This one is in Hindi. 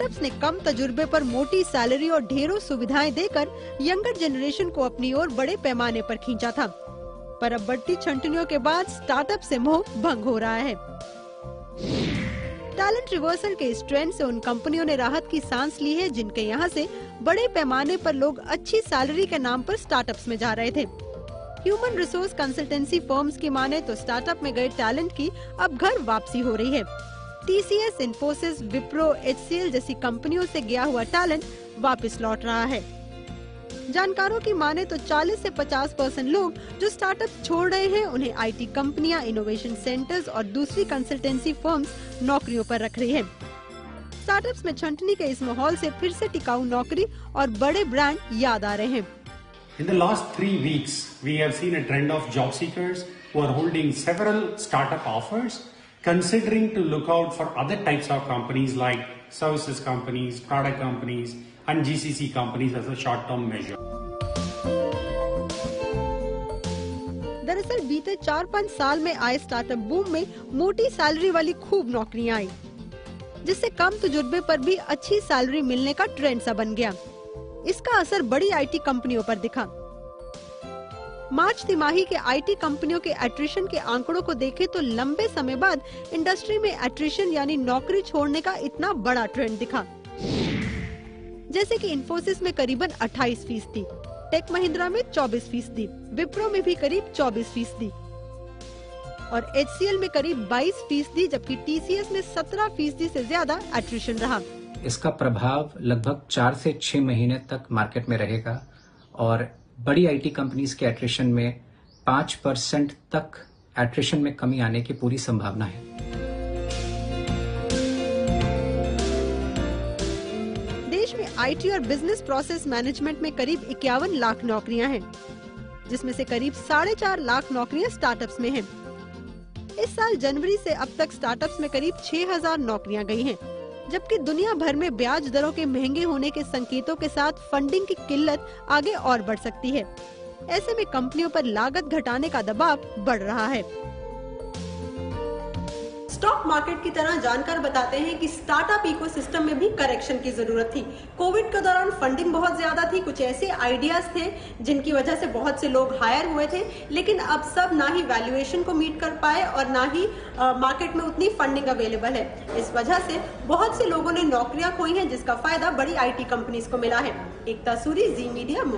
स्टार्टअप्स ने कम तजुर्बे पर मोटी सैलरी और ढेरों सुविधाएँ देकर यंगर जनरेशन को अपनी ओर बड़े पैमाने पर खींचा था। पर अब बढ़ती छंटनियों के बाद स्टार्टअप से मोह भंग हो रहा है। टैलेंट रिवर्सल के इस ट्रेंड से उन कंपनियों ने राहत की सांस ली है जिनके यहाँ से बड़े पैमाने पर लोग अच्छी सैलरी के नाम पर स्टार्टअप्स में जा रहे थे। ह्यूमन रिसोर्स कंसल्टेंसी फर्म्स की माने तो स्टार्टअप में गए टैलेंट की अब घर वापसी हो रही है। टीसीएस इन्फोसिस विप्रो एच जैसी कंपनियों से गया हुआ टैलेंट वापस लौट रहा है। जानकारों की माने तो 40 से 50 परसेंट लोग जो स्टार्टअप छोड़ रहे हैं उन्हें आईटी कंपनियाँ, इनोवेशन सेंटर्स और दूसरी कंसल्टेंसी फर्म्स नौकरियों पर रख रही है। स्टार्टअप्स में छंटनी के इस माहौल से फिर से टिकाऊ नौकरी और बड़े ब्रांड याद आ रहे हैं। In the last three weeks, we have seen a trend of job seekers considering to look out for other types of companies like services companies, product companies, and GCC companies as a short-term measure. दरअसल बीते चार पाँच साल में आए स्टार्टअप बूम में मोटी सैलरी वाली खूब नौकरियाँ आई जिससे कम तजुर्बे पर भी अच्छी सैलरी मिलने का ट्रेंड सा बन गया इसका असर बड़ी आईटी कंपनियों पर दिखा मार्च तिमाही के आईटी कंपनियों के एट्रिशन के आंकड़ों को देखें तो लंबे समय बाद इंडस्ट्री में एट्रिशन यानी नौकरी छोड़ने का इतना बड़ा ट्रेंड दिखा। जैसे कि इंफोसिस में करीबन 28 फ़ीसदी टेक महिंद्रा में 24 फ़ीसदी विप्रो में भी करीब 24 फ़ीसदी और एचसीएल में करीब 22 फ़ीसदी, जबकि टीसीएस में 17 फ़ीसदी ऐसी ज़्यादा एट्रिशन रहा। इसका प्रभाव लगभग चार से छह महीने तक मार्केट में रहेगा और बड़ी आईटी कंपनीज़ के एट्रिशन में पाँच परसेंट तक एट्रिशन में कमी आने की पूरी संभावना है देश में आईटी और बिज़नेस प्रोसेस मैनेजमेंट में करीब इक्यावन लाख नौकरियाँ हैं जिसमें से करीब साढ़े चार लाख नौकरियाँ स्टार्टअप्स में हैं। इस साल जनवरी से अब तक स्टार्टअप्स में करीब 6000 नौकरियाँ गई हैं, जबकि दुनिया भर में ब्याज दरों के महँगे होने के संकेतों के साथ फंडिंग की किल्लत आगे और बढ़ सकती है। ऐसे में कंपनियों पर लागत घटाने का दबाव बढ़ रहा है। स्टॉक मार्केट की तरह जानकर बताते हैं कि स्टार्टअप इकोसिस्टम में भी करेक्शन की ज़रूरत थी। कोविड के दौरान फंडिंग बहुत ज़्यादा थी। कुछ ऐसे आइडियाज़ थे जिनकी वजह से बहुत से लोग हायर हुए थे, लेकिन अब सब ना ही वैल्यूएशन को मीट कर पाए और ना ही मार्केट में उतनी फंडिंग अवेलेबल है। इस वजह से बहुत से लोगों ने नौकरियाँ खोई हैं, जिसका फ़ायदा बड़ी आईटी कंपनीज़ को मिला है। एकता सूरी जी मीडिया